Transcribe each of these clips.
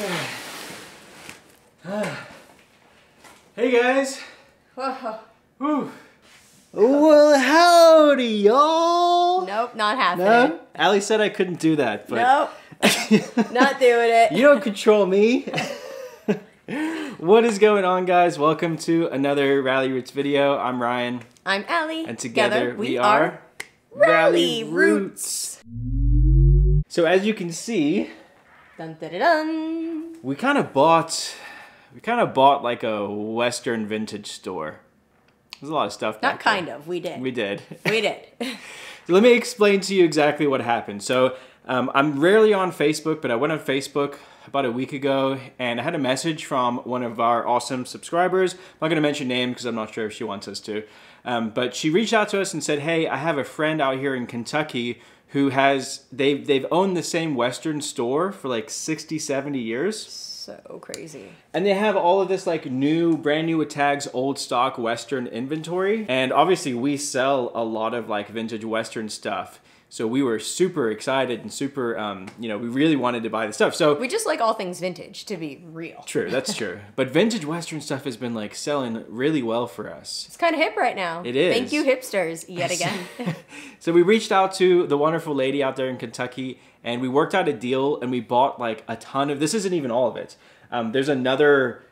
hey guys. Whoa. Woo. Well, howdy, y'all. Nope, not happening. No, Allie said I couldn't do that, but Nope, not doing it. you don't control me. What is going on, guys? Welcome to another Ralli Roots video. I'm Ryan, I'm Allie. and together, we, are Ralli Roots. So as you can see, Dun dun dun. dun. we kind of bought, we kind of bought like a Western vintage store. There's a lot of stuff. Not back there. kind of. We did. We did. We did. So let me explain to you exactly what happened. So um, I'm rarely on Facebook, but I went on Facebook about a week ago and I had a message from one of our awesome subscribers. I'm not going to mention name because I'm not sure if she wants us to. Um, but she reached out to us and said, "Hey, I have a friend out here in Kentucky who has they've they've owned the same Western store for like 60, 70 years." so crazy. And they have all of this like new, brand new with tags, old stock Western inventory. And obviously we sell a lot of like vintage Western stuff. So we were super excited and super, um, you know, we really wanted to buy the stuff. So We just like all things vintage, to be real. true, that's true. But vintage Western stuff has been like selling really well for us. It's kind of hip right now. It is. Thank you, hipsters, yet again. So we reached out to the wonderful lady out there in Kentucky, and we worked out a deal, and we bought like a ton of. This isn't even all of it. Um, there's another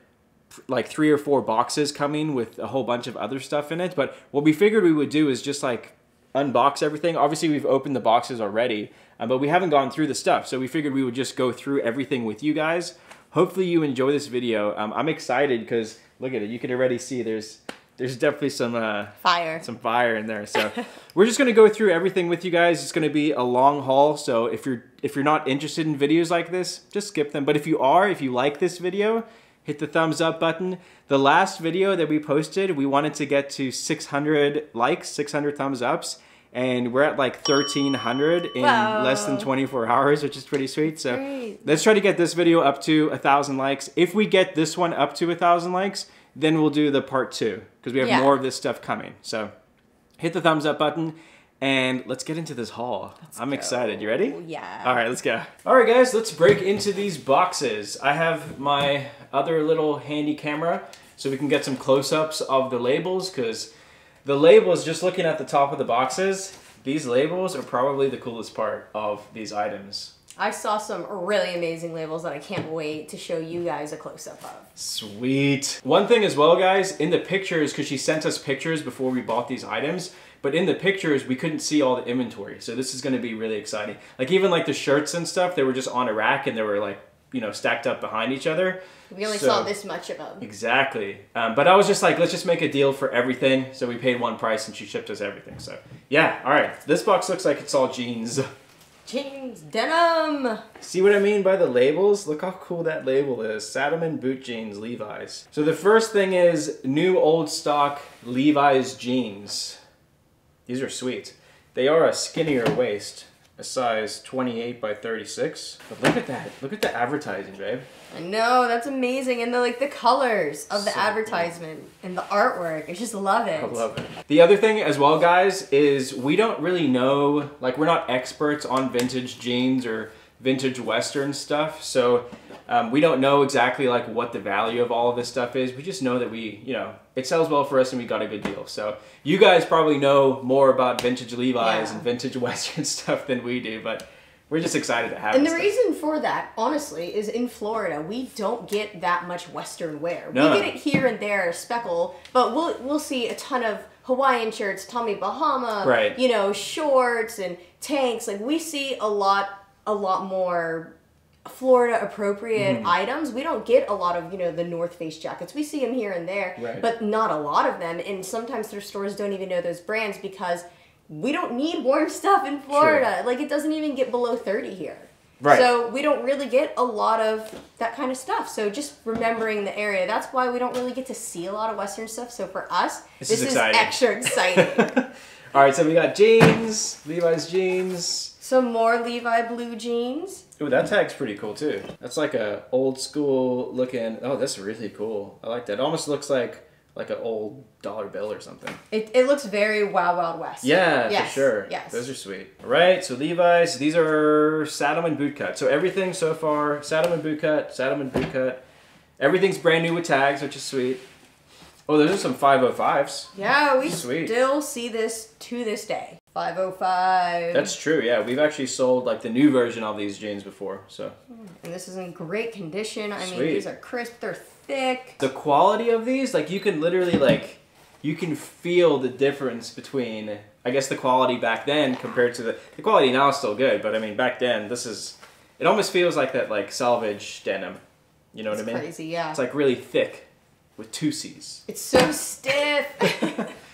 like three or four boxes coming with a whole bunch of other stuff in it. But what we figured we would do is just like unbox everything. Obviously, we've opened the boxes already, um, but we haven't gone through the stuff. So we figured we would just go through everything with you guys. Hopefully, you enjoy this video. Um, I'm excited because look at it. You can already see there's there's definitely some. Uh, Fire. some fire in there. So we're just gonna go through everything with you guys. It's gonna be a long haul. So if you're if you're not interested in videos like this, just skip them. But if you are, if you like this video, hit the thumbs up button. The last video that we posted, we wanted to get to 600 likes, 600 thumbs ups. And we're at like 1,300 in Wow. less than 24 hours, which is pretty sweet. So Great. let's try to get this video up to a thousand likes. If we get this one up to a thousand likes, then we'll do the part two because we have Yeah. more of this stuff coming. So hit the thumbs up button and let's get into this haul. I'm excited. You ready? Yeah. All right, let's go. All right, guys, let's break into these boxes. I have my other little handy camera so we can get some close-ups of the labels because the labels, just looking at the top of the boxes, these labels are probably the coolest part of these items. I saw some really amazing labels that I can't wait to show you guys a close up of. Sweet. One thing as well, guys, in the pictures, because she sent us pictures before we bought these items, but in the pictures, we couldn't see all the inventory. So this is going to be really exciting. Like even like the shirts and stuff, they were just on a rack and they were like, you know, stacked up behind each other. We only So- saw this much of them. Exactly. Um, but I was just like, let's just make a deal for everything. So we paid one price and she shipped us everything. So yeah, all right. This box looks like it's all jeans. Jeans, denim. See what I mean by the labels? Look how cool that label is. Saddleman boot jeans, Levi's. So the first thing is new old stock Levi's jeans. These are sweet. They are a skinnier waist, a size 28 by 36. But look at that. Look at the advertising, babe. I know that's amazing, and the like the colors of the So cool. advertisement and the artwork. I just love it. I love it. The other thing as well, guys, is we don't really know, like we're not experts on vintage jeans or vintage Western stuff. So um, we don't know exactly like what the value of all of this stuff is. We just know that we, you know, it sells well for us and we got a good deal. So you guys probably know more about vintage Levi's Yeah. and vintage Western stuff than we do, but we're just excited to have it. And the stuff. reason for that, honestly, is in Florida we don't get that much Western wear. No. We get it here and there, speckle, but we'll we'll see a ton of Hawaiian shirts, Tommy Bahama, Right. you know, shorts and tanks. Like we see a lot, a lot more Florida appropriate Mm-hmm. items. We don't get a lot of you know the North Face jackets. We see them here and there, Right. but not a lot of them. And sometimes their stores don't even know those brands because we don't need warm stuff in Florida. Like it doesn't even get below thirty here. Right. So we don't really get a lot of that kind of stuff. So just remembering the area, that's why we don't really get to see a lot of Western stuff. So for us, This this, is is, extra exciting. all right, so we got jeans, Levi's jeans, Some more Levi blue jeans. Ooh, that tag's pretty cool too. That's like a old school looking. Oh, that's really cool. I like that. It almost looks like like an old dollar bill or something. It, it looks very Wild Wild West. Yeah, Yes, for sure. yes. Those are sweet. All right, so Levi's, these are Saddleman boot cut. So everything so far, Saddleman boot cut, Saddleman boot cut. Everything's brand new with tags, which is sweet. Oh, those are some 505s. Yeah, we Sweet. still see this to this day. 505. That's true, yeah. We've actually sold like the new version of these jeans before, so. and this is in great condition. I mean, these are crisp, they're thick. The quality of these, like you can literally like, you can feel the difference between, I guess the quality back then compared to the, the quality now is still good, but I mean back then, this is, it almost feels like that like selvage denim. You know It's what I mean? crazy, yeah. It's like really thick with two C's. It's so stiff.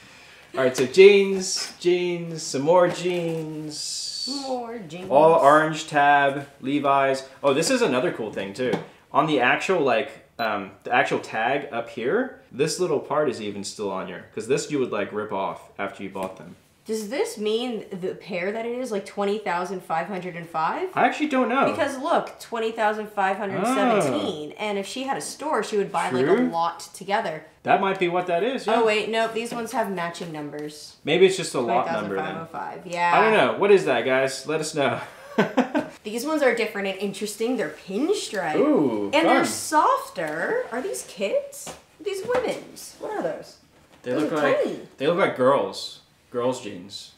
All right, so jeans, jeans, some more jeans. More jeans. All orange tab, Levi's. Oh, this is another cool thing too. On the actual like um, the actual tag up here, this little part is even still on here because this you would like rip off after you bought them. Does this mean the pair that it is like 20,505? I actually don't know. Because look, 20,517. And if she had a store, she would buy like a Ah. Lot together. that might be what that is. Yeah. Oh, wait, nope. These ones have matching numbers. Maybe it's just a lot number then. 20,505. Yeah. I don't know. What is that, guys? Let us know. These ones are different and interesting. They're pinstripe. Ooh, and they're softer. Are these kids? These women's. What are those? They Those look like tiny. they look like girls. Girls jeans.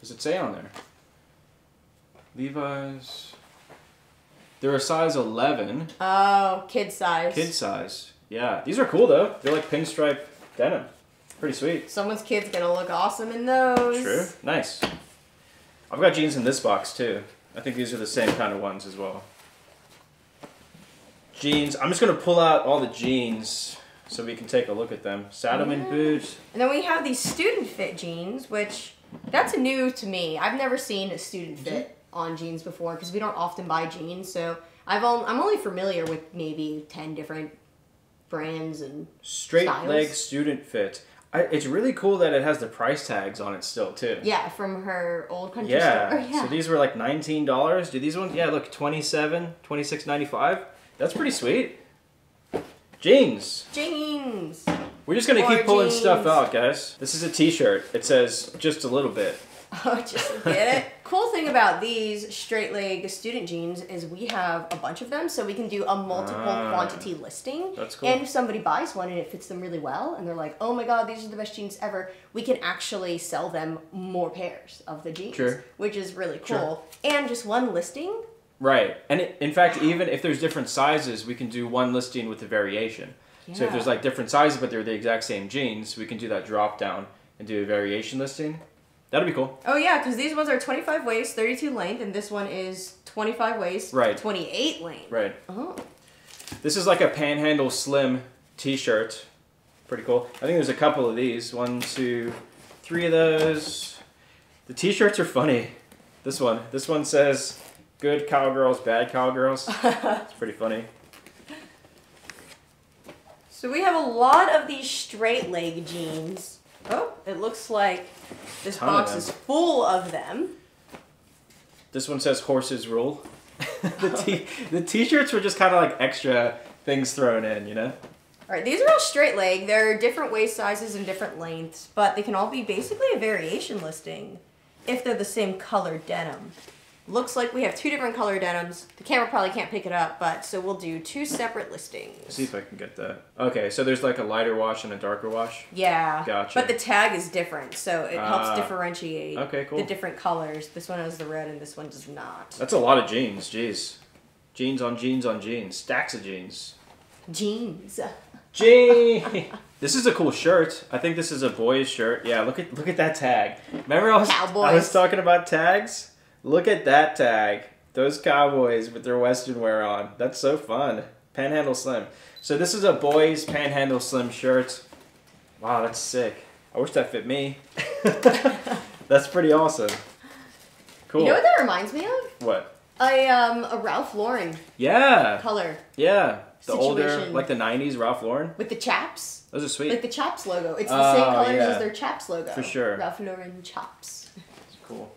Does it say on there? Levi's. They're a size 11, Oh, kid size. kid size. Yeah, these are cool though. They're like pinstripe denim. Pretty sweet. Someone's kid's gonna look awesome in those. True. Nice. I've got jeans in this box too. I think these are the same kind of ones as well. Jeans. I'm just gonna pull out all the jeans so we can take a look at them. Saddleman Yeah. boots. And then we have these student fit jeans, which that's new to me. I've never seen a student fit on jeans before because we don't often buy jeans. So I've on, I'm only familiar with maybe ten different brands and Straight Styles. leg student fit. I, it's really cool that it has the price tags on it still too. yeah from her old country Yeah. store. Yeah. So these were like nineteen dollars. Do these ones? Yeah. Look, 27 $26.95. That's pretty sweet. Jeans. jeans. We're just gonna More keep pulling stuff out, guys. This is a T-shirt. It says just a little bit. Oh, just get it. cool thing about these straight leg student jeans is we have a bunch of them, so we can do a multiple Ah. quantity listing. That's cool. And if somebody buys one and it fits them really well, and they're like, "Oh my god, these are the best jeans ever," we can actually sell them more pairs of the jeans, Sure. which is really Sure. cool. And just one listing. Right. And it, in fact, even if there's different sizes, we can do one listing with a variation. Yeah. So if there's like different sizes, but they're the exact same jeans, we can do that drop down and do a variation listing. That'd be cool. Oh yeah, because these ones are 25 waist, 32 length, and this one is 25 waist, Right. 28 length. Right. Oh. This is like a panhandle slim T-shirt. Pretty cool. I think there's a couple of these. One, two, three of those. The T-shirts are funny. This one. This one says "Good cowgirls, bad cowgirls." it's pretty funny. So we have a lot of these straight leg jeans. Oh, it looks like this box is full of them. This one says "Horses rule." the t the T-shirts were just kind of like extra things thrown in, you know. All right, these are all straight leg. They're different waist sizes and different lengths, but they can all be basically a variation listing if they're the same color denim. Looks like we have two different color denims. The camera probably can't pick it up, but so we'll do two separate listings. See if I can get that. Okay, so there's like a lighter wash and a darker wash. Yeah. Gotcha. But the tag is different, so it helps Ah. differentiate Okay, cool. the different colors. This one has the red and this one does not. That's a lot of jeans. Jeez, jeans on jeans on jeans, stacks of jeans. Jeans. Jean. this is a cool shirt. I think this is a boy's shirt. Yeah, look at look at that tag. Remember I was I was talking about tags. Look at that tag. Those cowboys with their western wear on. That's so fun. Panhandle Slim. So this is a boy's Panhandle Slim shirt. Wow, that's sick. I wish that fit me. that's pretty awesome. Cool. You know what that reminds me of? what? A um a Ralph Lauren Yeah. color Yeah. The older, Situation. like the '90s Ralph Lauren. with the chaps. Those are sweet. Like the Chaps logo. It's the same Oh, colors yeah. as their Chaps logo. For sure. Ralph Lauren Chaps. Cool.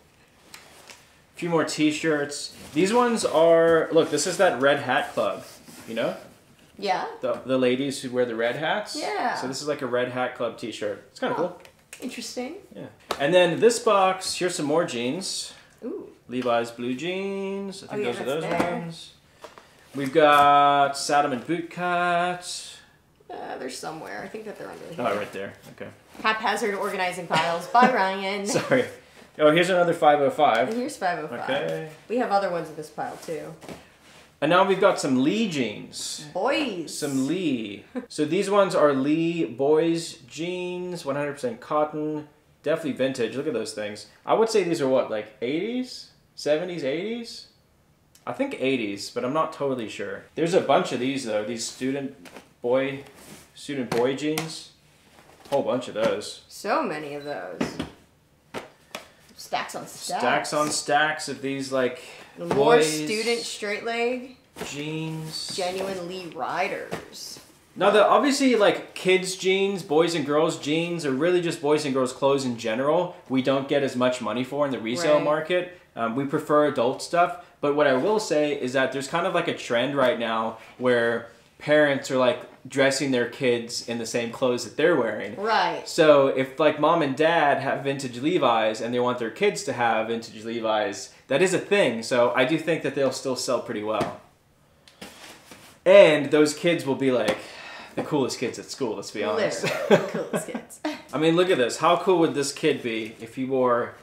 A few more T-shirts. These ones are look. This is that Red Hat Club. You know, Yeah. The, the ladies who wear the red hats. Yeah. So this is like a red hat club T-shirt. It's kind of Oh. cool. Interesting. Yeah. And then this box, here's some more jeans. Ooh. Levi's blue jeans. I think Oh, yeah, those are those there. ones. We've got Saddleman boot cut. Uh, they're somewhere. I think that they're under here. Oh, right there. Okay. Haphazard organizing files by Ryan. Sorry. Oh, here's another oh And 505. here's 505. Okay. We have other ones in this pile too. And now we've got some Lee jeans. Boys. Some Lee. so these ones are Lee boys jeans, 100% cotton, definitely vintage. Look at those things. I would say these are what, like 80s, 70s, 80s? I think 80s, but I'm not totally sure. There's a bunch of these though. These student boy, student boy jeans. Whole bunch of those. So many of those. Stacks on stacks. Stacks on stacks of these like The More boys student straight leg, jeans. genuine Lee Riders. Now, the obviously like kids jeans, boys and girls jeans, are really just boys and girls clothes in general. We don't get as much money for in the resale Right. market. Um, we prefer adult stuff. But what I will say is that there's kind of like a trend right now where parents are like dressing their kids in the same clothes that they're wearing. Right. So if like mom and dad have vintage Levi's and they want their kids to have vintage Levi's, that is a thing. So I do think that they'll still sell pretty well. And those kids will be like the coolest kids at school, let's be honest. Literally. the coolest kids. I mean, look at this. How cool would this kid be if he wore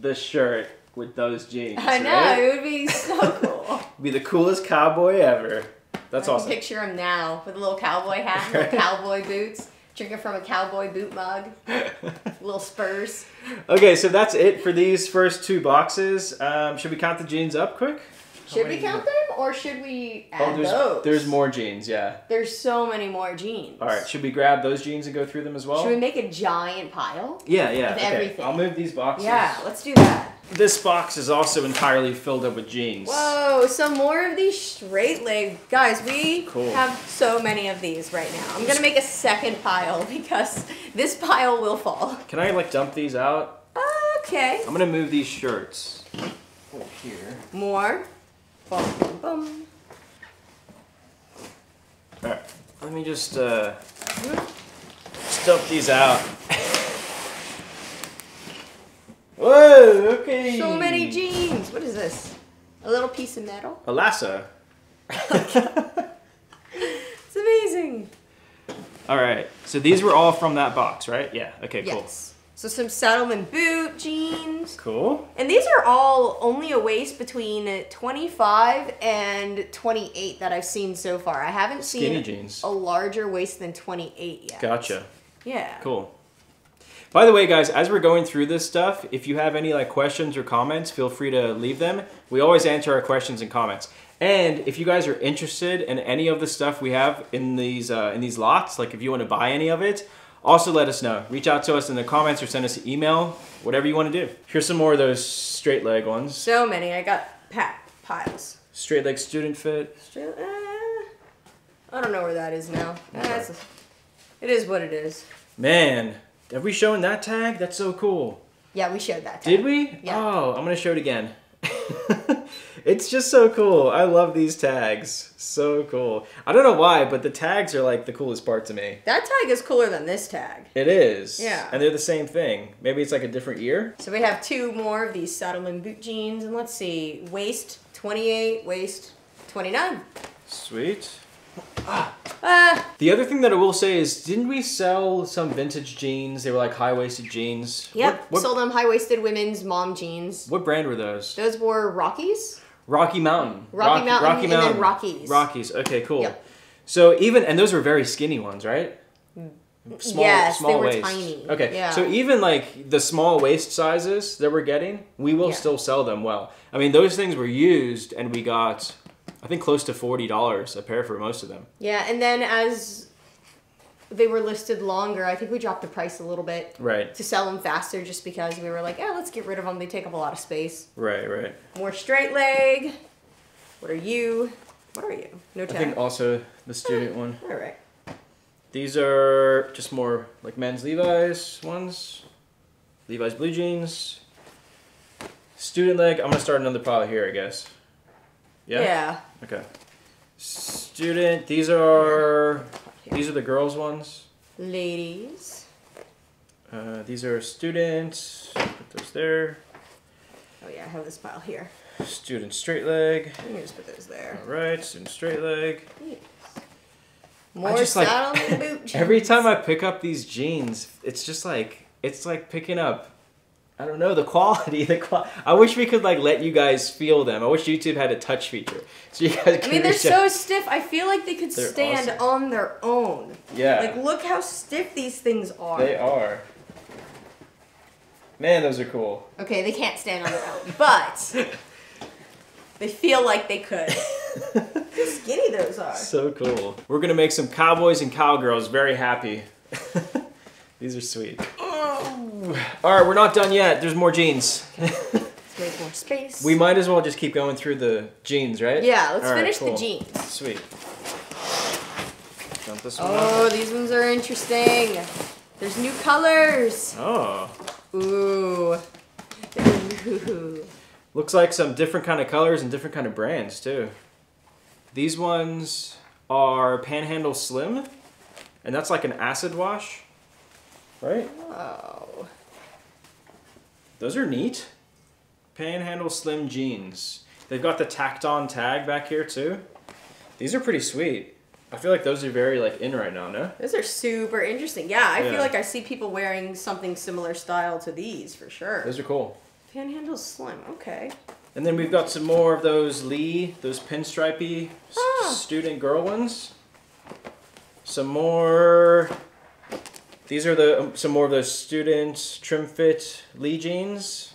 this shirt with those jeans? I know, right? it would be so cool. Be the coolest cowboy ever. That's I can awesome. picture him now with a little cowboy hat, little cowboy boots, drinking from a cowboy boot mug, little spurs. Okay, so that's it for these first two boxes. Um, should we count the jeans up quick? Should we count them or should we add Oh, there's, those? there's more jeans, yeah. There's so many more jeans. All right, should we grab those jeans and go through them as well? Should we make a giant pile? yeah, yeah. Of okay. everything? I'll move these boxes. Yeah, let's do that. This box is also entirely filled up with jeans. Whoa, some more of these straight leg guys. We Cool. have so many of these right now. I'm gonna make a second pile because this pile will fall. Can I like dump these out? Okay. I'm gonna move these shirts over here. More. Bum, bum, bum. All right. Let me just uh, dump these out. Whoa. Okay. So many jeans. What is this? A little piece of metal. A lasso. It's amazing. All right. So these were all from that box, right? Yeah. Okay. Cool. Yes. So some Saddleman boot jeans. Cool. And these are all only a waist between 25 and 28 that I've seen so far. I haven't Skinny seen jeans. a larger waist than 28 yet. Gotcha. Yeah. Cool. By the way, guys, as we're going through this stuff, if you have any like questions or comments, feel free to leave them. We always answer our questions and comments. And if you guys are interested in any of the stuff we have in these uh, in these lots, like if you want to buy any of it, also let us know. Reach out to us in the comments or send us an email, whatever you want to do. Here's some more of those straight leg ones. So many. I got packed piles. Straight leg student fit. Straight- eh, I don't know where that is now. Eh, it's- it is what it is. Man, have we shown that tag? That's so cool. Yeah, we showed that. Did we? Yeah. Oh, I'm gonna show it again. it's just so cool. I love these tags. So cool. I don't know why, but the tags are like the coolest part to me. That tag is cooler than this tag. It is. Yeah. And they're the same thing. Maybe it's like a different year. So we have two more of these Saddleman boot jeans, and let's see, waist 28, waist 29. Sweet. Ah, The other thing that I will say is, didn't we sell some vintage jeans? They were like high waisted jeans. yep. What, what, Sold them high waisted women's mom jeans. what brand were those? Those were Rockies. Rocky Mountain. Rocky Mountain and then Rockies. Rockies. Okay, cool. Yep. So even and those were very skinny ones, right? Small, Yes, they were waist. tiny. Okay, Yeah. so even like the small waist sizes that we're getting, we will Yeah. still sell them well. I mean, those things were used, and we got, I think, close to forty dollars a pair for most of them. Yeah, and then as they were listed longer, I think we dropped the price a little bit Right, to sell them faster just because we were like, yeah, let's get rid of them. They take up a lot of space. right, right. More straight leg. What are you? What are you? No tag. I think also the student one. All right. These are just more like men's Levi's ones. Levi's blue jeans. Student leg. I'm gonna start another pile here, I guess. Yeah. Yeah. Okay. Student. These are these are the girls ones. Ladies. Uh, these are students. Put those there. Oh yeah, I have this pile here. Student straight leg. You just put those there. All right. Student straight leg. More just, like, Saddleman boot. Every time I pick up these jeans, it's just like it's like picking up. I don't know the quality. The qual- I wish we could like let you guys feel them. I wish YouTube had a touch feature so you guys. I mean, they're so out. stiff. I feel like they could They're stand awesome. on their own. Yeah. Like, look how stiff these things are. They are. Man, those are cool. Okay, they can't stand on their own, but they feel like they could. How skinny those are. So cool. We're gonna make some cowboys and cowgirls very happy. These are sweet. Mm. All right, we're not done yet. There's more jeans. Let's make more space. we might as well just keep going through the jeans, right? yeah, let's All right, finish cool. the jeans. Sweet. Dump this one. Oh, these ones are interesting. There's new colors. Oh. Ooh. Ooh. Looks like some different kind of colors and different kind of brands too. These ones are Panhandle Slim, and that's like an acid wash, right? Oh. Those are neat. Panhandle Slim jeans. They've got the tacked on tag back here too. These are pretty sweet. I feel like those are very like in right now, no? Those are super interesting. Yeah, I Yeah. feel like I see people wearing something similar style to these for sure. Those are cool. Panhandle Slim, okay. And then we've got some more of those Lee, those pinstripey Ah. student girl ones. Some more. These are the um, some more of those student trim fit Lee jeans.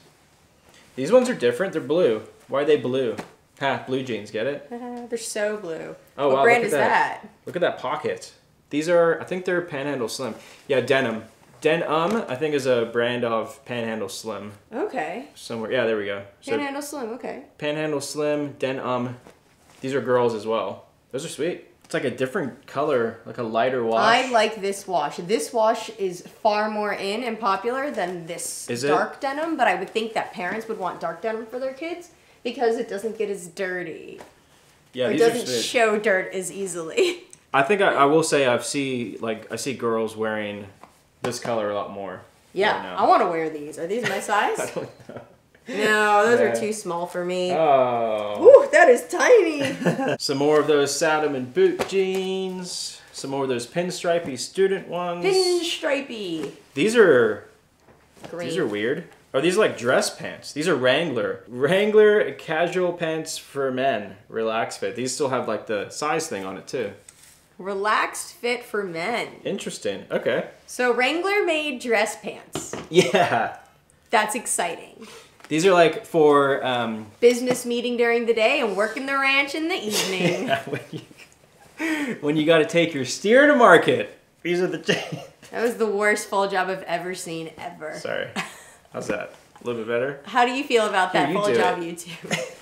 These ones are different. They're blue. Why are they blue? Ha, blue jeans. Get it? They're so blue. Oh what wow! brand look is at that. that? Look at that pocket. These are, I think they're Panhandle Slim. Yeah, denim. Denim, I think, is a brand of Panhandle Slim. Okay. Somewhere. Yeah, there we go. So Panhandle Slim, okay. Panhandle Slim, Denim. These are girls as well. Those are sweet. It's like a different color, like a lighter wash. I like this wash. This wash is far more in and popular than this Is it? dark denim, but I would think that parents would want dark denim for their kids because it doesn't get as dirty. yeah, it doesn't show dirt as easily. I think I, I will say I've see like I see girls wearing this color a lot more. Yeah, right. I want to wear these. Are these my size? I don't know. no, those Yeah. are too small for me. Oh. Ooh, that is tiny. Some more of those Saddleman boot jeans. Some more of those pinstripey student ones. Pinstripey. These are these are weird. Are these like dress pants? These are Wrangler. Wrangler casual pants for men. Relaxed fit. These still have like the size thing on it too. Relaxed fit for men. Interesting. Okay. So Wrangler made dress pants. Yeah. That's exciting. These are like for um Business meeting during the day and working the ranch in the evening. when you, when you got to take your steer to market. These are the jeans. That was the worst full job I've ever seen ever. Sorry. How's that? A little bit better? How do you feel about that you full job it. YouTube?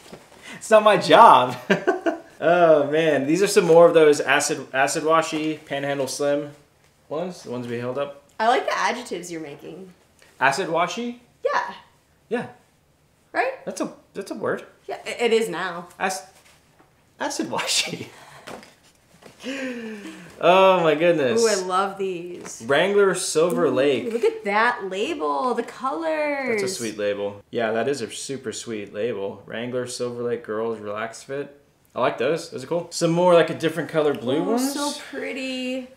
It's not my job. oh man, these are some more of those acid acid washy panhandle slim ones. The ones we held up. I like the adjectives you're making. Acid washy. Yeah. Yeah, Right? that's a that's a word. Yeah, it is now. Ac- acid washy. oh my goodness. Ooh, I love these. Wrangler Silver Lake. Look at that label, the colors. That's a sweet label. Yeah, that is a super sweet label. Wrangler Silver Lake Girls Relax Fit. I like those. Those are cool. Some more like a different color blue Oh, ones. so pretty.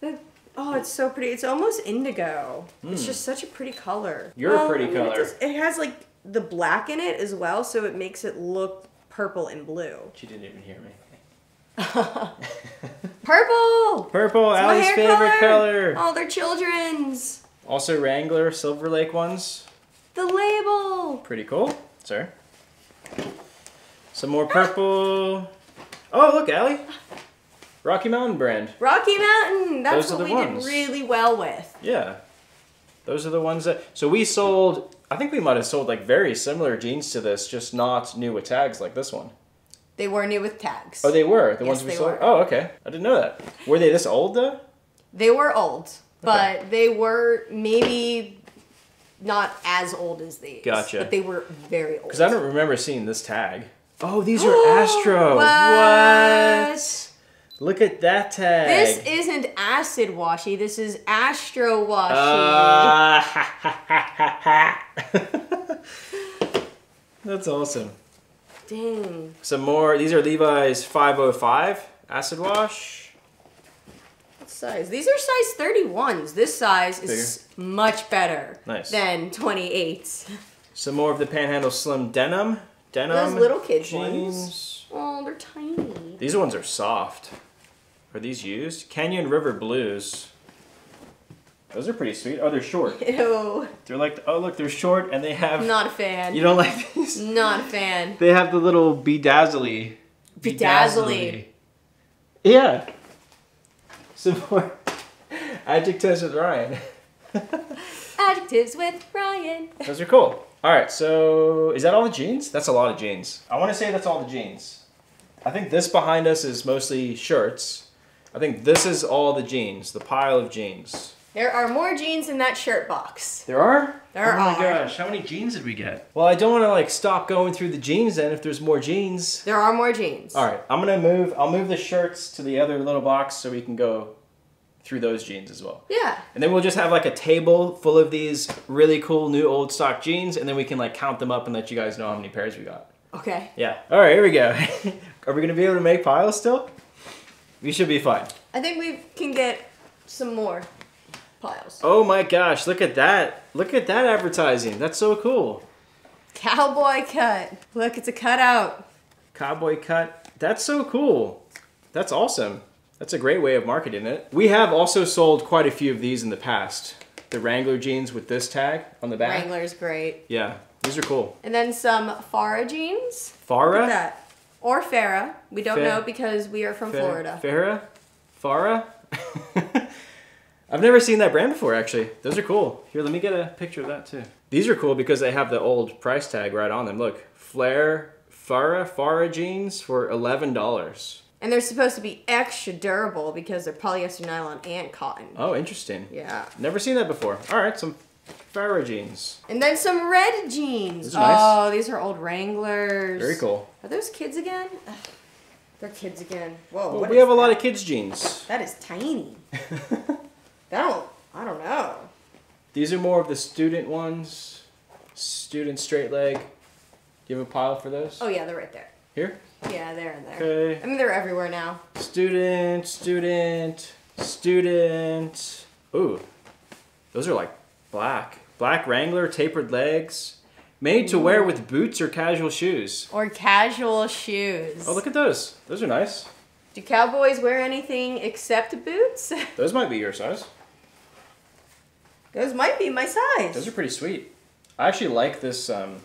The- Oh, it's so pretty. It's almost indigo. It's just such a pretty color. Hmm. You're a pretty I mean, color. It, just- it has like the black in it as well, so it makes it look purple and blue. She didn't even hear me. Purple! Purple, It's my Allie's favorite color. Oh, they're children's. Also Wrangler Silver Lake ones. The label. Pretty cool. Sir. Some more purple. Oh, look, Allie. Rocky Mountain brand. Rocky Mountain. That's Those are what the we ones. did really well with. Yeah. Those are the ones that. So we sold. I think we might have sold like very similar jeans to this, just not new with tags like this one. They were new with tags. Oh, they were the Yes, ones we sold. were. Oh, okay. I didn't know that. Were they this old though? They were old, but Okay. they were maybe not as old as these. Gotcha. But they were very old. Because I don't remember seeing this tag. Oh, these are Astro. What? Look at that tag. This isn't acid washy. This is astro washy. Uh, That's awesome. Dang. Some more. These are Levi's 505 acid wash. What size? These are size 31s. This size is much better Nice. than 28s. Some more of the Panhandle Slim denim. Denim. Those little kids jeans. ones. Oh, they're tiny. These ones are soft. Are these used? Canyon River Blues. Those are pretty sweet. Oh, they're short. Ew. They're like, oh look, they're short and they have. Not a fan. You don't like these? Not a fan. They have the little bedazzly. Bedazzly. Yeah. Some more adjectives with Ryan. Adjectives with Ryan. Those are cool. All right, so is that all the jeans? That's a lot of jeans. I want to say that's all the jeans. I think this behind us is mostly shirts. I think this is all the jeans, the pile of jeans. There are more jeans in that shirt box. There are? There are. oh my are. gosh, how many jeans did we get? Well, I don't want to like stop going through the jeans then if there's more jeans. There are more jeans. All right, I'm gonna move. I'll move the shirts to the other little box so we can go through those jeans as well. Yeah. And then we'll just have like a table full of these really cool new old stock jeans, and then we can like count them up and let you guys know how many pairs we got. Okay. Yeah. All right, here we go. Are we gonna be able to make piles still? We should be fine. I think we can get some more piles. Oh my gosh, look at that. Look at that advertising. That's so cool. Cowboy cut. Look, it's a cutout. Cowboy cut. That's so cool. That's awesome. That's a great way of marketing it. We have also sold quite a few of these in the past. The Wrangler jeans with this tag on the back. Wrangler's great. Yeah, these are cool. And then some Farah jeans. Look Farah? Or Farah. We don't Fa- know because we are from Fa- Florida. Farah? Farah? I've never seen that brand before, actually. Those are cool. Here, let me get a picture of that too. These are cool because they have the old price tag right on them. Look, Flare Farah Farah jeans for eleven dollars. And they're supposed to be extra durable because they're polyester nylon and cotton. Oh, interesting. Yeah. Never seen that before. All right, some Farah jeans. And then some red jeans. These are nice. Oh, these are old Wranglers. Very cool. Are those kids again? Ugh, they're kids again. Whoa. Well, we have a lot of kids jeans. That is tiny. That don't. I don't know. These are more of the student ones. Student straight leg. Do you have a pile for those? Oh yeah, they're right there. Here. Yeah, they're in there. Okay. I mean, they're everywhere now. Student, student, student. Ooh, those are like black. Black Wrangler tapered legs. Made to wear with boots or casual shoes. Or casual shoes. Oh, look at those. Those are nice. Do cowboys wear anything except boots? Those might be your size. Those might be my size. Those are pretty sweet. I actually like this um,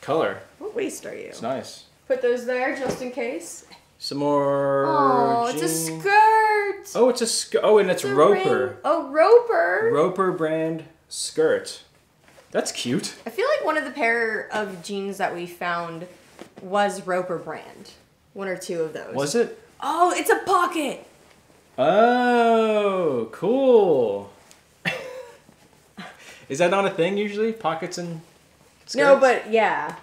color. What waist are you? It's nice. Put those there just in case. Some more. Oh, it's a skirt. Oh, it's a sk- Oh, and it's It's a Roper. ring- Oh, Roper. Roper brand skirt. That's cute. I feel like one of the pair of jeans that we found was Roper brand. One or two of those. Was it? Oh, it's a pocket. Oh, cool. Is that not a thing usually? Pockets and skirts? No, but yeah.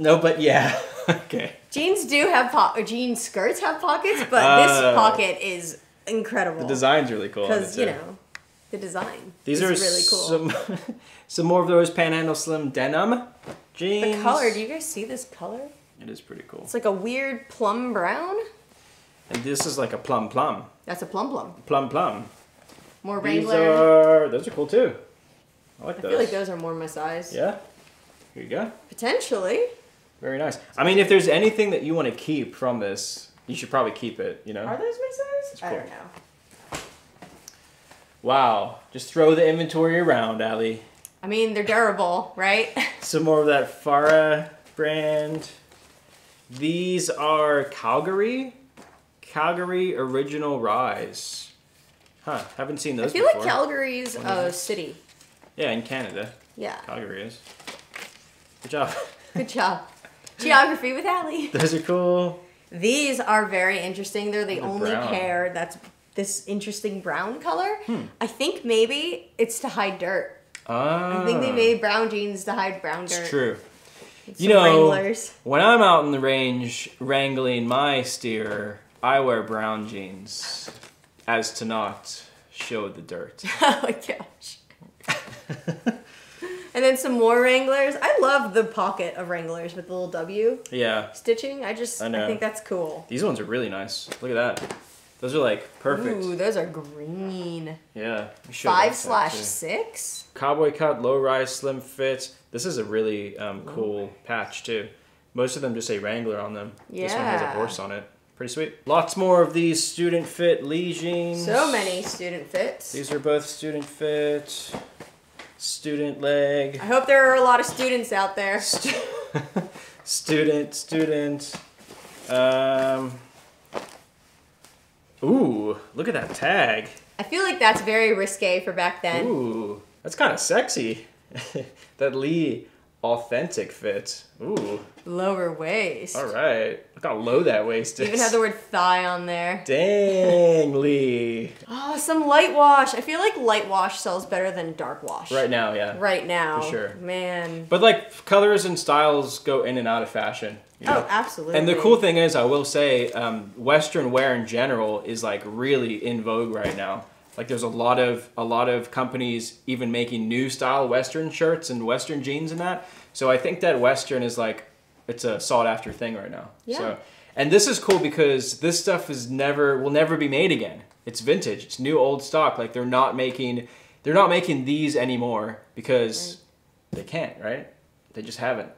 no, but yeah. okay. Jeans do have po- or jean skirts have pockets, but this Oh. pocket is incredible. The design's really cool. because you know the design. these is are really cool. Some some more of those Panhandle Slim denim jeans. the color. Do you guys see this color? It is pretty cool. It's like a weird plum brown. And this is like a plum plum That's a plum plum. plum plum. More These Wrangler. are those are cool too. I like I those. feel like those are more my size. Yeah. Here you go. Potentially. Very nice. I mean, if there's anything that you want to keep from this, you should probably keep it. You know. Are those my size? I cool. don't know. Wow. Just throw the inventory around, Allie. I mean, they're durable, right? Some more of that Farah brand. These are Calgary. Calgary Original Rise. Huh. Haven't seen those I feel before. like Calgary's a city. yeah, in Canada. Yeah. Calgary is. Good job. Good job. Geography with Allie. those are cool. These are very interesting. They're the only brown. pair that's this interesting brown color. Hmm. I think maybe it's to hide dirt. Ah. I think they made brown jeans to hide brown dirt. It's true. You know, Wranglers. when I'm out in the range wrangling my steer, I wear brown jeans as to not show the dirt. Oh my gosh. and then some more Wranglers. I love the pocket of Wranglers with the little W yeah, stitching. I just I I, think that's cool. these ones are really nice. Look at that. Those are like perfect. Ooh, those are green. Yeah. Five slash six. Cowboy cut, low rise, slim fit. This is a really um, cool patch too. Most of them just say Wrangler on them. Yeah. This one has a horse on it. Pretty sweet. Lots more of these student fit Lee jeans. So many student fits. These are both student fit. Student leg. I hope there are a lot of students out there. Stu- student, student. Um. Ooh, look at that tag. I feel like that's very risque for back then. Ooh, that's kind of sexy. that Lee authentic fit. Ooh, Lower waist. all right. Look how low that waist is. Even have the word thigh on there. Dang, Lee. Oh, some light wash. I feel like light wash sells better than dark wash. Right now, yeah. Right now. For sure. Man. But like colors and styles go in and out of fashion. You know? Oh, absolutely. And the cool thing is, I will say, um, Western wear in general is like really in vogue right now. Like there's a lot of a lot of companies even making new style Western shirts and Western jeans and that. So I think that Western is like it's a sought after thing right now. Yeah. So and this is cool because this stuff is never will never be made again. It's vintage. It's new old stock. Like they're not making they're not making these anymore because they can't, right? They just haven't.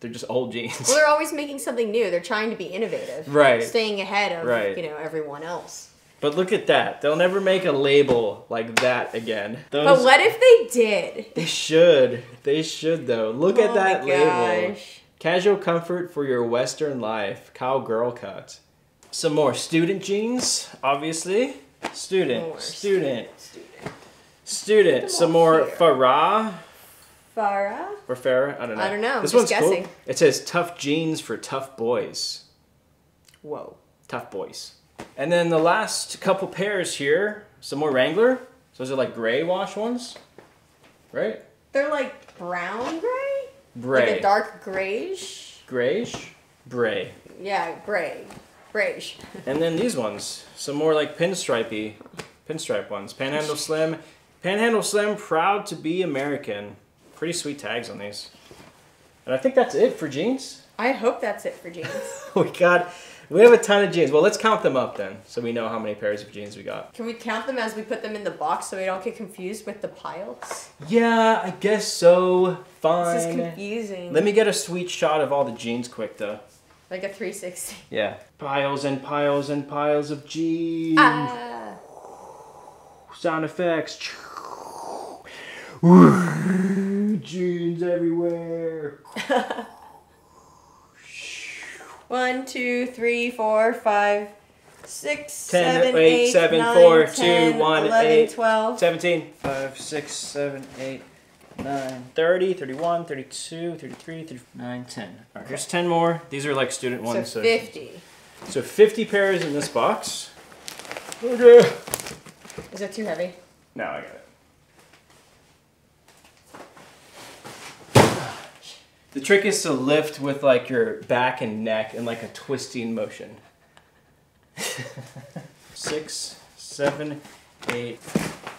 They're just old jeans. Well, they're always making something new. They're trying to be innovative. Right. Staying ahead of, Right. you know, everyone else. But look at that. They'll never make a label like that again. Those, But what if they did? They should. They should though. Look Oh at that label. Casual comfort for your Western life. Cowgirl cut. Some more student jeans, obviously. Student, More student, Student. student. Some more here. Farah Farah? or Farah. I don't know. I don't know, This just one's guessing. cool. It says tough jeans for tough boys. Whoa. Tough boys. And then the last couple pairs here, some more Wrangler. So those are like gray wash ones, right? They're like brown gray? Bray. Like a dark grayish? Grayish? Bray. Yeah, gray. Grayish. And then these ones, some more like pinstripey, pinstripe ones. Panhandle Slim. Panhandle Slim, proud to be American. Pretty sweet tags on these. And I think that's it for jeans. I hope that's it for jeans. we got, we have a ton of jeans. Well, let's count them up then, so we know how many pairs of jeans we got. Can we count them as we put them in the box so we don't get confused with the piles? Yeah, I guess so. Fine. This is confusing. Let me get a sweet shot of all the jeans quick though. like a 360. Yeah. Piles and piles and piles of jeans. Ah. Sound effects. jeans everywhere. One, two, three, four, five, six, Ten, seven, eight, eight, seven, nine, four, two, 10, one, 11, eight. 12. 17, 5, 6, 7, 8, 9, 30, 31, 32, 33, 39, 10. All right, here's 10 more. These are like student ones. So, 50. so 50 pairs in this box. Okay. Is that too heavy? No, I got it. The trick is to lift with like your back and neck in like a twisting motion. Six, seven, eight.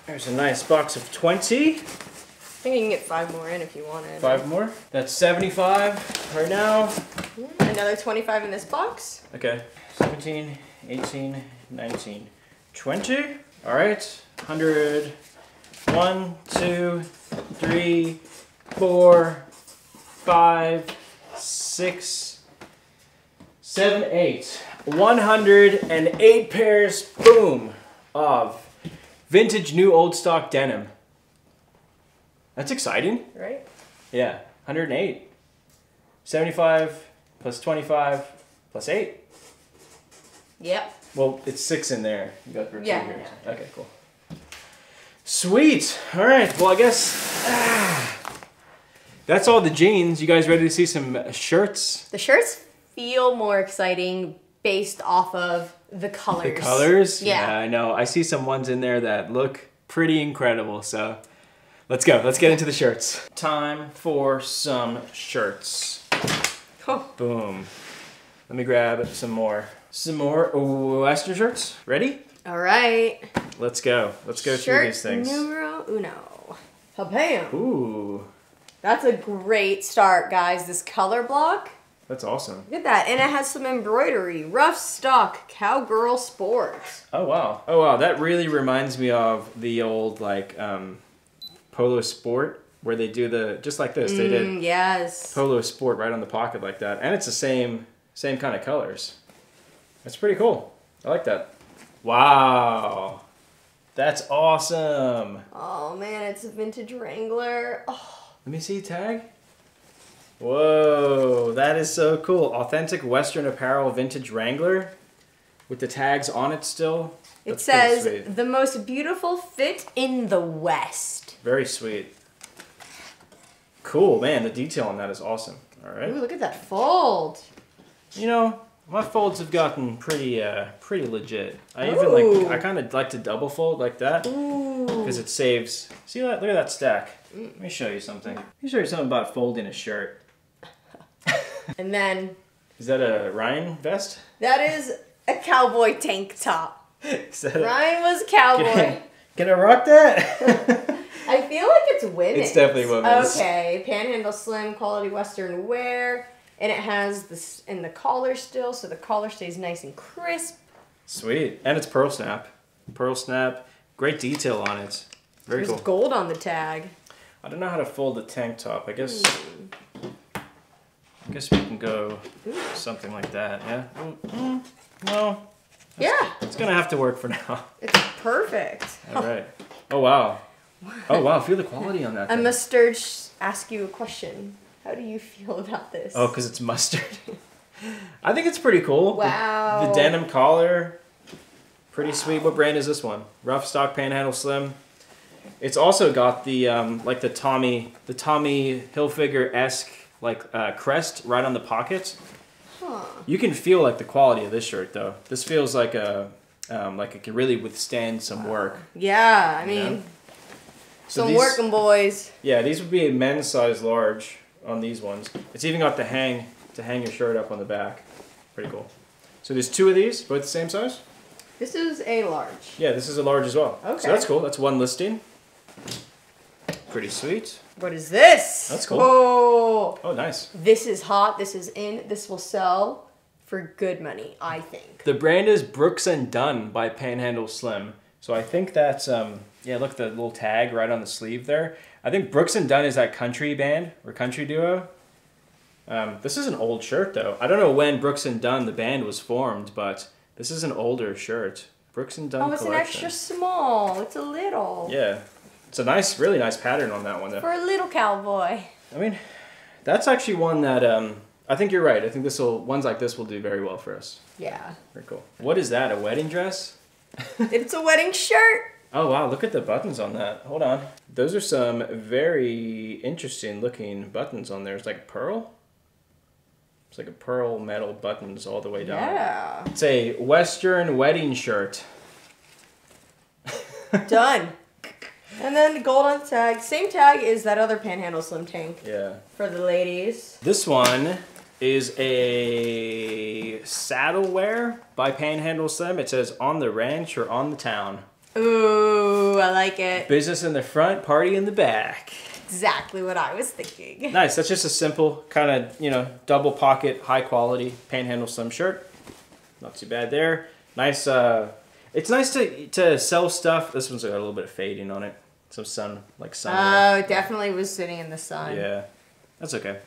There's a nice box of 20. I think you can get five more in if you wanted. Five more. That's 75 right now. Another 25 in this box. Okay. 17, 18, 19, 20. All right. 100. One, two, three, four, five, six, seven, eight. 108 pairs, boom, of vintage new old stock denim. That's exciting. Right? Yeah, 108. 75 plus 25 plus 8. Yep. Well, it's 6 in there. You got two Yeah, here. Okay, cool. Sweet. All right. Well, I guess ah, that's all the jeans. You guys ready to see some shirts? The shirts feel more exciting based off of the colors. The colors? Yeah. I know. I see some ones in there that look pretty incredible. So let's go. Let's get into the shirts. Time for some shirts. Oh, Boom. Let me grab some more. Some more Western shirts. Ready? all right. Let's go. Let's go through these things. numero uno. Bam. Ooh, That's a great start, guys. This color block. that's awesome. Look at that. And it has some embroidery. Rough stock cowgirl sports. Oh wow. Oh wow. That really reminds me of the old like um, Polo Sport where they do the just like this. They did Mm, yes. Polo Sport right on the pocket like that, and it's the same same kind of colors. That's pretty cool. I like that. Wow. That's awesome. Oh man, it's a vintage Wrangler. Oh, Let me see tag. Whoa, that is so cool. Authentic Western apparel vintage Wrangler with the tags on it still. it That's says the most beautiful fit in the West. very sweet. Cool, man. The detail on that is awesome. All right. Ooh, look at that fold. You know, my folds have gotten pretty uh pretty legit. I even like I kind of like to double fold like that Ooh. because it saves. See that? Look at that stack. Let me show you something. Let me show you something about folding a shirt. And then Is that a Ryan vest? that is a cowboy tank top. Is that a, Ryan was cowboy. Can, can I rock that? I feel like it's women's. It's definitely women's. Okay, panhandle slim quality western wear, and it has this in the collar still, so the collar stays nice and crisp. Sweet, and it's pearl snap. Pearl snap. Great detail on it. Very There's cool. gold on the tag. I don't know how to fold the tank top. I guess. Hmm. I guess we can go something like that. Yeah. Mm, mm, no, Yeah, it's gonna have to work for now. it's perfect. All right. Oh wow. Oh wow. Feel the quality on that. I thing. must Sturge ask you a question. How do you feel about this? Oh, because it's mustard. I think it's pretty cool. Wow. The, denim collar, pretty sweet. What brand is this one? Rough stock panhandle slim. It's also got the um, like the Tommy the Tommy Hilfiger esque like uh, crest right on the pocket. Huh. You can feel like the quality of this shirt though. This feels like a um, like it can really withstand some work. Yeah, I mean, Yeah. So some these- working boys. Yeah, these would be a men's size large on these ones. It's even got the hang to hang your shirt up on the back. Pretty cool. So there's two of these, both the same size. This is a large. Yeah, this is a large as well. Okay. So that's cool. That's one listing. Pretty sweet. What is this? That's cool. Oh, Oh, nice. this is hot. This is in. This will sell for good money, I think. The brand is Brooks and Dunn by Panhandle Slim. So I think that's um yeah, look at the little tag right on the sleeve there. I think Brooks and Dunn is that country band or country duo. Um, this is an old shirt though. I don't know when Brooks and Dunn the band was formed, but this is an older shirt. Brooks and Dunn Oh, it's an extra small. It's a little. Yeah, it's a nice, really nice pattern on that one though. For a little cowboy. I mean, that's actually one that um, I think you're right. I think this will ones like this will do very well for us. Yeah. Very cool. What is that? A wedding dress? it's a wedding shirt. Oh wow! Look at the buttons on that. Hold on. Those are some very interesting looking buttons on there. It's like pearl. It's like a pearl metal buttons all the way down. Yeah. It's a Western wedding shirt. Done. And then the gold on the tag. Same tag is that other panhandle slim tank Yeah. for the ladies. This one is a saddle wear by Panhandle Slim. It says on the ranch or on the town. Ooh, I like it. Business in the front, party in the back. Exactly what I was thinking. Nice. That's just a simple kind of, you know, double pocket, high quality Panhandle Slim shirt. Not too bad there. Nice. Uh, it's nice to to sell stuff. This one's got a little bit of fading on it. Some sun, like sun. Oh, it definitely was sitting in the sun. Yeah, that's okay.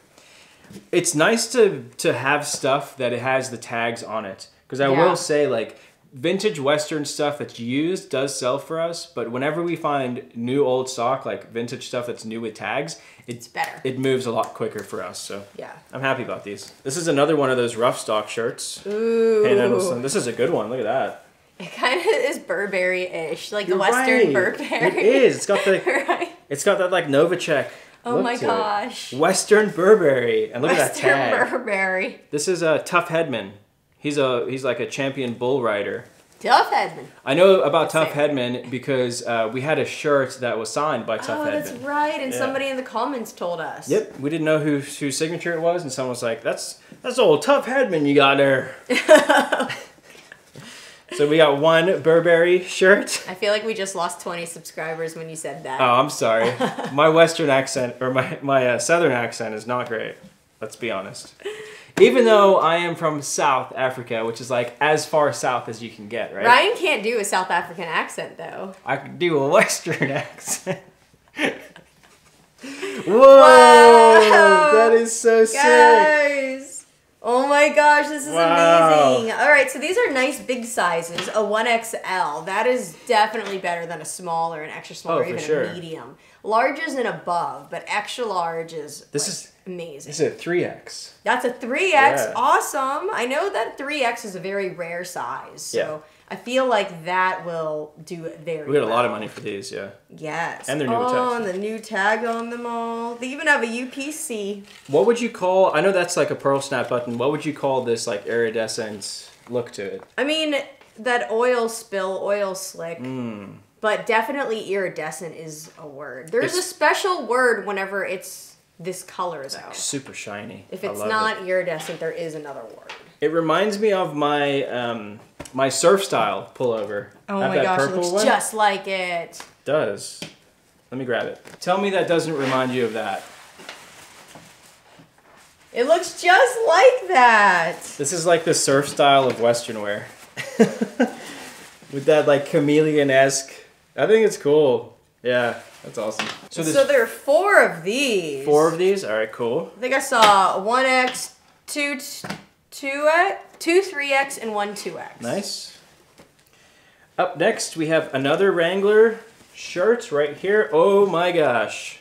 It's nice to to have stuff that it has the tags on it because I Yeah. will say like vintage Western stuff that's used does sell for us, but whenever we find new old stock like vintage stuff that's new with tags, It's better. it moves a lot quicker for us. So yeah. I'm happy about these. This is another one of those rough stock shirts. Ooh. Slim. This is a good one. Look at that. It kind of is Burberry-ish, like You're Western right. Burberry. It is. It's got the right. it's got that like Nova check. Oh my to it. gosh. Western Burberry. And look at that Western tag. Burberry. This is a uh, Tuff Hedeman. He's a he's like a champion bull rider. Tuff Hedeman. I know about Tuff. Hedeman because uh, we had a shirt that was signed by Tuff Oh, Hedeman. Oh, that's right. And Yeah. somebody in the comments told us. Yep, we didn't know who whose signature it was, and someone was like, "That's that's old Tuff Hedeman you got there." so we got one Burberry shirt. I feel like we just lost 20 subscribers when you said that. Oh, I'm sorry. my Western accent or my my uh, Southern accent is not great. Let's be honest. Even though I am from South Africa, which is like as far south as you can get, right? Ryan can't do a South African accent though. I can do a Western accent. Whoa, Wow. that is so sick. Oh my gosh, this is Wow. amazing. All right, so these are nice big sizes. A 1XL. That is definitely better than a small or an extra small Oh, or even sure. a medium. Large is and above, but extra large is This like, is- amazing. This is a three X. That's a 3X. Yeah. Awesome. I know that 3X is a very rare size. So Yeah. I feel like that will do very We got a lot of money for these, yeah. Yes. And their new oh, text. and the new tag on them all. They even have a UPC. What would you call? I know that's like a pearl snap button. What would you call this like iridescent look to it? I mean, that oil spill, oil slick. Mm. But definitely iridescent is a word. There's It's- a special word whenever it's this color, though. Super shiny. If it's not it. iridescent, there is another word. It reminds me of my um my surf style pullover. Oh Have my gosh, it looks one? just like it. does. Let me grab it. Tell me that doesn't remind you of that. It looks just like that. This is like the surf style of Western wear. With that like chameleon esque. I think it's cool. Yeah, that's awesome. So So, there are four of these. four of these. All right, cool. I think I saw 1X, 2, 2X, 2 3X, and 1 2X. Nice. Up next, we have another Wrangler shirt right here. Oh my gosh.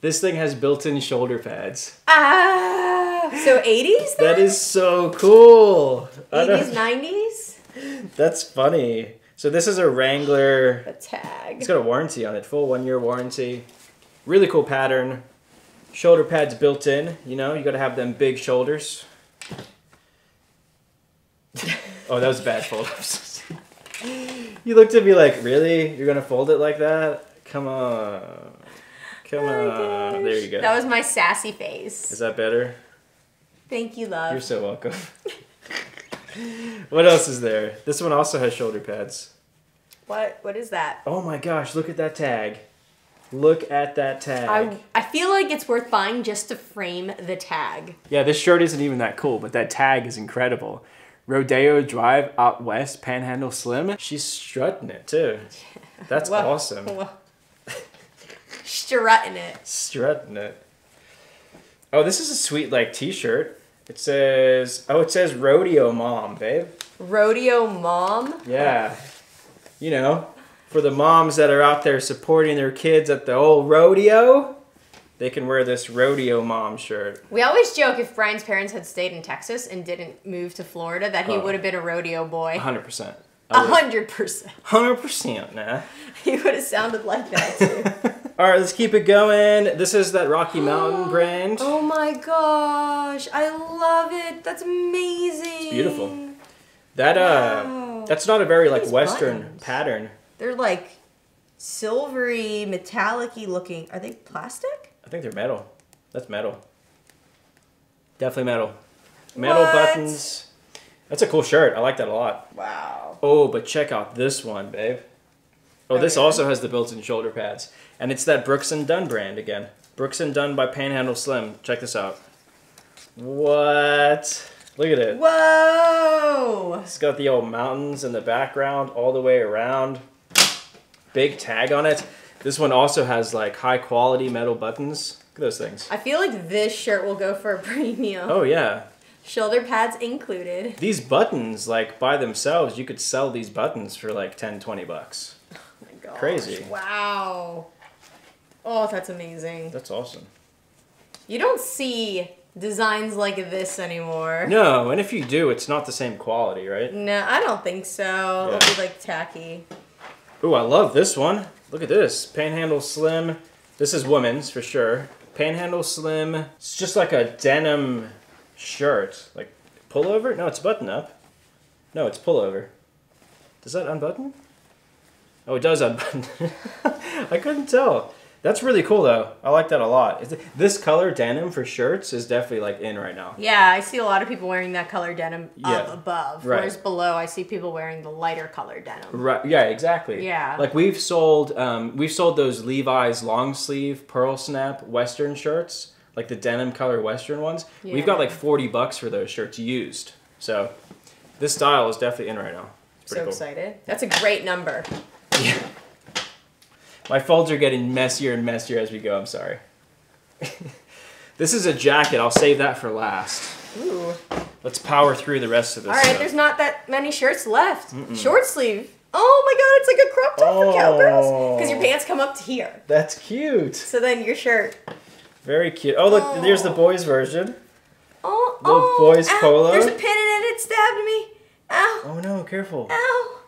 This thing has built-in shoulder pads. Ah! So 80s then? That is so cool. 80s, 90s? That's funny. So this is a Wrangler. The tag. It's got a warranty on it, full one-year warranty. Really cool pattern. Shoulder pads built in. You know, you got to have them big shoulders. oh, that was bad fold-ups. you looked at me like, really? You're gonna fold it like that? Come on. Come Oh on. There you go. That was my sassy face. Is that better? Thank you, love. You're so welcome. what else is there? This one also has shoulder pads. what? What is that? Oh my gosh, look at that tag. Look at that tag. I, I feel like it's worth buying just to frame the tag. Yeah, this shirt isn't even that cool, but that tag is incredible. Rodeo Drive out west, Panhandle Slim. She's strutting it too. That's Whoa. awesome. Whoa. Strutting it. Strutting it. Oh, this is a sweet like t-shirt. It says, oh, it says Rodeo Mom, babe. Rodeo mom. Yeah. You know, for the moms that are out there supporting their kids at the old rodeo, they can wear this Rodeo Mom shirt. We always joke if Brian's parents had stayed in Texas and didn't move to Florida that he Oh. would have been a rodeo boy. 100%. A hundred percent. 100% nah. He would have sounded like that too. All right, let's keep it going. This is that Rocky Mountain brand. oh my gosh, I love it. That's amazing. It's beautiful. That uh, Wow. that's not a very like Western buttons. pattern. They're like silvery, metallic-y looking. Are they plastic? I think they're metal. That's metal. Definitely metal. Metal What? buttons. That's a cool shirt. I like that a lot. Wow. Oh, but check out this one, babe. Oh, this also has the built-in shoulder pads, and it's that Brooks and Dunn brand again. Brooks and Dunn by Panhandle Slim. Check this out. What? Look at it. Whoa! It's got the old mountains in the background all the way around. Big tag on it. This one also has like high quality metal buttons. Look at those things. I feel like this shirt will go for a premium. Oh yeah. Shoulder pads included. These buttons, like by themselves, you could sell these buttons for like 10, 20 bucks. Oh my gosh. Crazy. Wow. Oh, that's amazing. That's awesome. You don't see designs like this anymore. No, and if you do, it's not the same quality, right? No, I don't think so. Yeah. It'll be like tacky. Ooh, I love this one. Look at this. Panhandle Slim. This is women's for sure. Panhandle Slim. It's just like a denim shirt. Like pullover? No, it's button up. No, it's pullover. Does that unbutton? Oh, it does unbutton. I couldn't tell. That's really cool though. I like that a lot. Is it- This color denim for shirts is definitely like in right now. Yeah, I see a lot of people wearing that color denim Yeah. up above, Right. whereas below I see people wearing the lighter color denim. Right. Yeah. Exactly. Yeah. Like we've sold, um, we've sold those Levi's long sleeve pearl snap Western shirts, like the denim color Western ones. Yeah. We've got like forty bucks for those shirts used. So, this style is definitely in right now. It's So cool. excited. That's a great number. Yeah. My folds are getting messier and messier as we go. I'm sorry. this is a jacket. I'll save that for last. Ooh. Let's power through the rest of this. All right, stuff. there's not that many shirts left. Mm -mm. Short sleeve. Oh my god, it's like a crop top for cowgirls. Because your Oh. pants come up to here. That's cute. So then your shirt. Very cute. Oh, look, there's the boys' version. Oh, Little oh, boys ow, polo. There's a pin in it. It stabbed me. Ow, Oh no, careful. ow,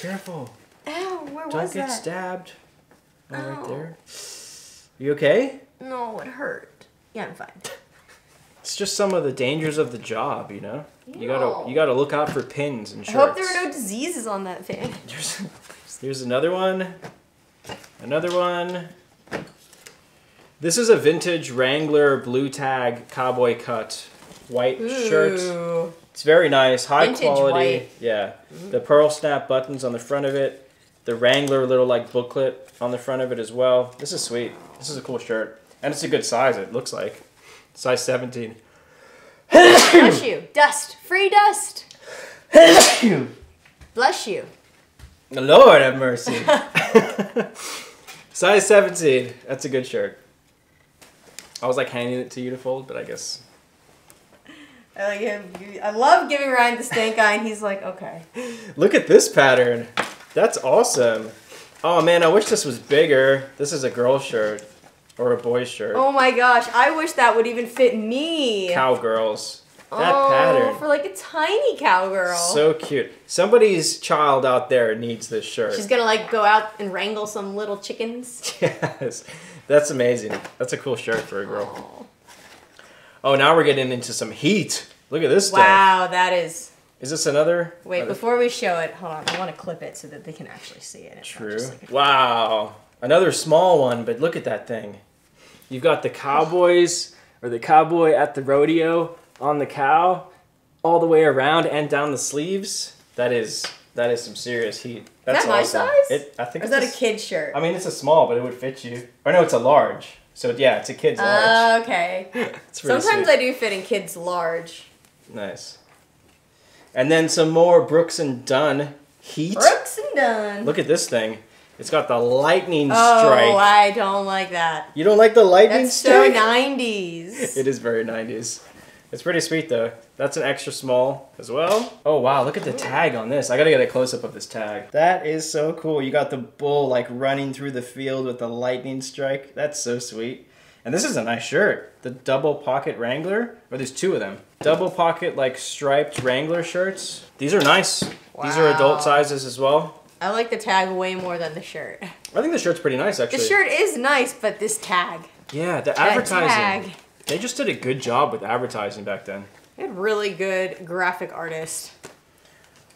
Careful. Ow. Where Don't was get that? stabbed. Oh, right oh. there. You okay? No, it hurt. Yeah, I'm fine. It's just some of the dangers of the job, you know? You gotta you gotta look out for pins and I shirts. hope there are no diseases on that thing. Here's, here's another one. Another one. This is a vintage Wrangler blue tag cowboy cut white shirt. It's very nice, high Vintage quality. white. Yeah. Mm-hmm. The pearl snap buttons on the front of it. The Wrangler little like booklet on the front of it as well. This is sweet. This is a cool shirt. And it's a good size, it looks like. Size 17. Bless you. Dust. Free dust. Bless you. Bless The Lord have mercy. Size 17. That's a good shirt. I was like handing it to you to fold, but I guess. I like him. I love giving Ryan the stank eye, and he's like, okay. Look at this pattern. That's awesome. Oh man, I wish this was bigger. This is a girl shirt or a boy shirt. Oh my gosh, I wish that would even fit me. Cowgirls. That oh, pattern. for like a tiny cowgirl. So cute. Somebody's child out there needs this shirt. She's gonna like go out and wrangle some little chickens. yes. That's amazing. That's a cool shirt for a girl. Oh. Oh, now we're getting into some heat. Look at this stuff. Wow, that is. Is this another? Wait, another- before we show it, hold on. I want to clip it so that they can actually see it. True. like Wow. Another small one, but look at that thing. You've got the cowboys or the cowboy at the rodeo on the cow all the way around and down the sleeves. That is that is some serious heat. That's that my awesome. size? It, I think Or is that a kid shirt? I mean, it's a small, but it would fit you. Or no, it's a large. So yeah, it's a kid's large. Uh, okay. It's really Sometimes sweet. I do fit in kids large. Nice. And then some more Brooks and Dunn heat. Brooks and Dunn. Look at this thing. It's got the lightning oh, strike. Oh, I don't like that. You don't like the lightning strike? That's so 90s. It is very 90s. It's pretty sweet though. That's an extra small as well. Oh wow, look at the tag on this. I gotta get a close up of this tag. That is so cool. You got the bull like running through the field with the lightning strike. That's so sweet. And this is a nice shirt. The double pocket Wrangler, or there's two of them. Double pocket like striped Wrangler shirts. These are nice. These are adult sizes as well. I like the tag way more than the shirt. I think the shirt's pretty nice actually. The shirt is nice, but this tag. Yeah, the advertising. tag. They just did a good job with advertising back then. They had really good graphic artist.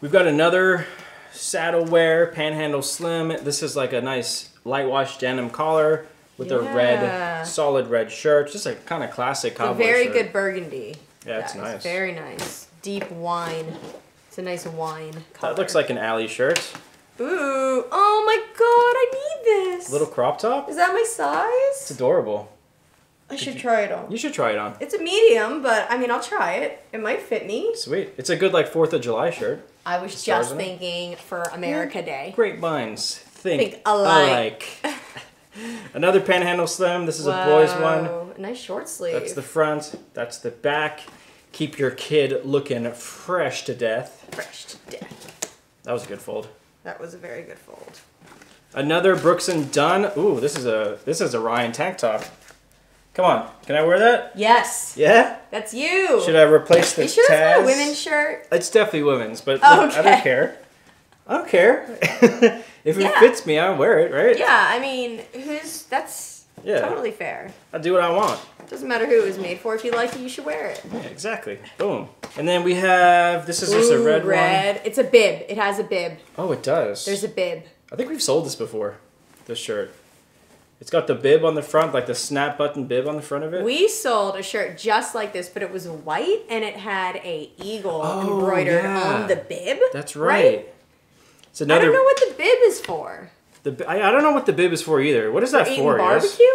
We've got another saddle wear panhandle slim. This is like a nice light wash denim collar with a red, solid red shirt. Just a kind of classic cowboy very shirt. good burgundy. Yeah, it's nice. Very nice. Deep wine. It's a nice wine color. That looks like an Allie shirt. Ooh. Oh my god, I need this. Little crop top. Is that my size? It's adorable. I should try it on. You should try it on. It's a medium, but I mean, I'll try it. It might fit me. Sweet. It's a good like Fourth of July shirt. I was Stars just it? thinking for America Day. Great minds think, Think alike. alike. Another panhandle slim. This is a boy's one. Nice short sleeve. That's the front. That's the back. Keep your kid looking fresh to death. fresh to death. That was a good fold. That was a very good fold. Another Brooks and Dunn. Ooh, this is a this is a Ryan tank top. Come on, can I wear that? Yes, Yeah. that's you. Should I replace the you sure that's not a women's shirt? It's definitely women's, but I don't care. I don't care. if it Yeah. fits me, I'll wear it, right? Yeah, I mean, that's Yeah. totally fair. I'll do what I want. Doesn't matter who it was made for. If you like it, you should wear it. Yeah, exactly. Boom. And then we have this is just a Ooh, red, one. red. It's a bib. It has a bib. Oh, it does. There's a bib. I think we've sold this before. This shirt. It's got the bib on the front, like the snap button bib on the front of it. We sold a shirt just like this, but it was white and it had a eagle Oh, embroidered yeah. on the bib. That's right. It's I don't know what the bib is for. The I, I don't know what the bib is for either. What is that for? barbecue,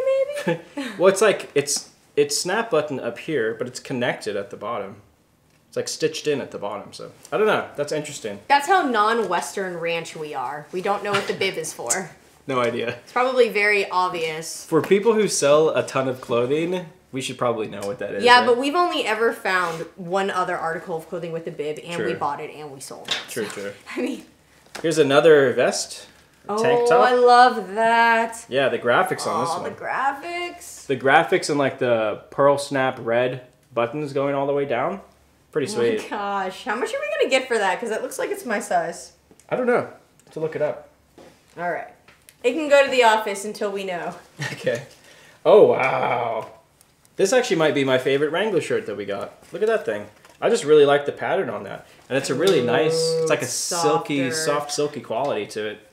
maybe? well, it's like it's it's snap button up here, but it's connected at the bottom. It's like stitched in at the bottom. So I don't know. That's interesting. That's how non-Western ranch we are. We don't know what the bib is for. No idea. It's probably very obvious. For people who sell a ton of clothing, we should probably know what that is. Yeah, right? but we've only ever found one other article of clothing with a bib, and we bought it and we sold it. true, true. I mean, Here's another vest, tank oh, top. I love that. yeah, the graphics on this Oh, one. the graphics. The graphics and like the pearl snap red buttons going all the way down. Pretty Oh my sweet. gosh, how much are we gonna get for that? Because it looks like it's my size. I don't know. To look it up. All right, it can go to the office until we know. Okay. Oh wow. This actually might be my favorite Wrangler shirt that we got. Look at that thing. I just really like the pattern on that. And it's a really nice, it's like a it's silky, soft, silky quality to it.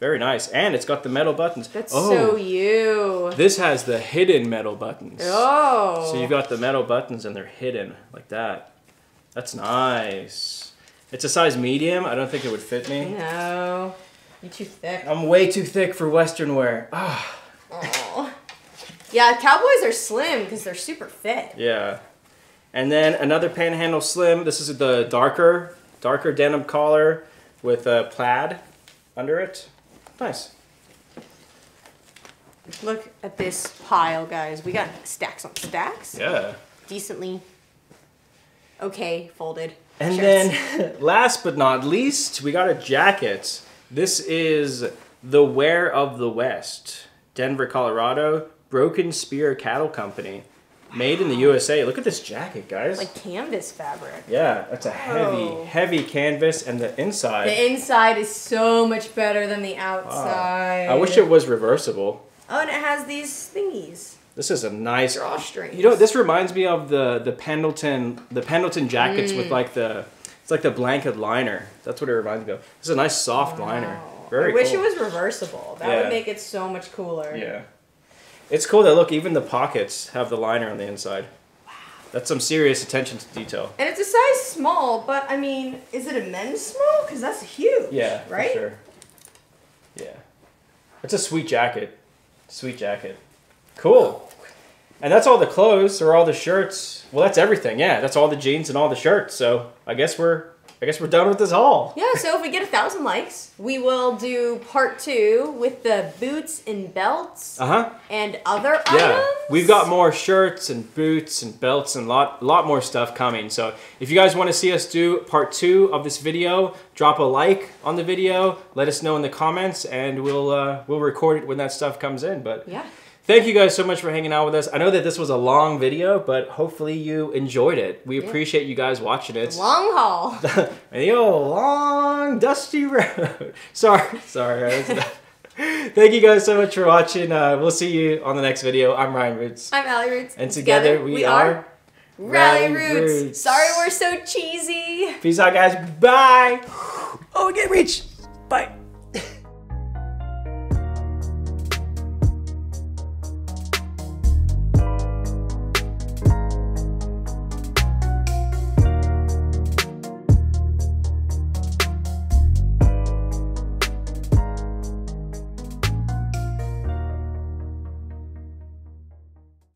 Very nice. And it's got the metal buttons. That's oh, so you. this has the hidden metal buttons. Oh. So you've got the metal buttons and they're hidden like that. That's nice. It's a size medium. I don't think it would fit me. No, You're too thick. I'm way too thick for Western wear. Ah, Oh. Yeah, cowboys are slim because they're super fit. yeah. And then another panhandle slim. This is the darker, darker denim collar with a plaid under it. Nice. Look at this pile, guys. We got stacks on stacks. Yeah. Decently okay folded. And shirts. then, last but not least, we got a jacket. This is the Wear of the West, Denver, Colorado, Broken Spear Cattle Company, made in the USA. Look at this jacket, guys. like canvas fabric. yeah, that's a heavy, Oh. heavy canvas, and the inside. The inside is so much better than the wow. outside. I wish it was reversible. Oh, and it has these thingies. This is a nice. Drawstrings. You know, this reminds me of the the Pendleton the Pendleton jackets Mm. with like the it's like the blanket liner. That's what it reminds me of. This is a nice soft liner. Wow. Very I wish cool. it was reversible. That Yeah. would make it so much cooler. Yeah. It's cool that look, even the pockets have the liner on the inside. Wow. That's some serious attention to detail. And it's a size small, but I mean, is it a men's small? Because that's huge. Yeah, Right? for sure. Yeah. It's a sweet jacket. Sweet jacket. Cool. And that's all the clothes or all the shirts. Well, that's everything. Yeah, that's all the jeans and all the shirts. So I guess we're I guess we're done with this haul. Yeah, so if we get a thousand likes, we will do part two with the boots and belts Uh huh. and other Yeah, items. we've got more shirts and boots and belts and a lot lot more stuff coming. So if you guys want to see us do part two of this video, drop a like on the video. Let us know in the comments, and we'll uh, we'll record it when that stuff comes in. But Yeah. Thank you guys so much for hanging out with us. I know that this was a long video, but hopefully you enjoyed it. We appreciate you guys watching it. Long haul. Yo, long dusty road. sorry, sorry. Thank you guys so much for watching. Uh, we'll see you on the next video. I'm Ryan Roots. I'm Allie Roots. And together, we, are Ralli Ralli Roots. Roots. Sorry we're so cheesy. Peace out, guys. Bye. Oh, we get reached. Bye.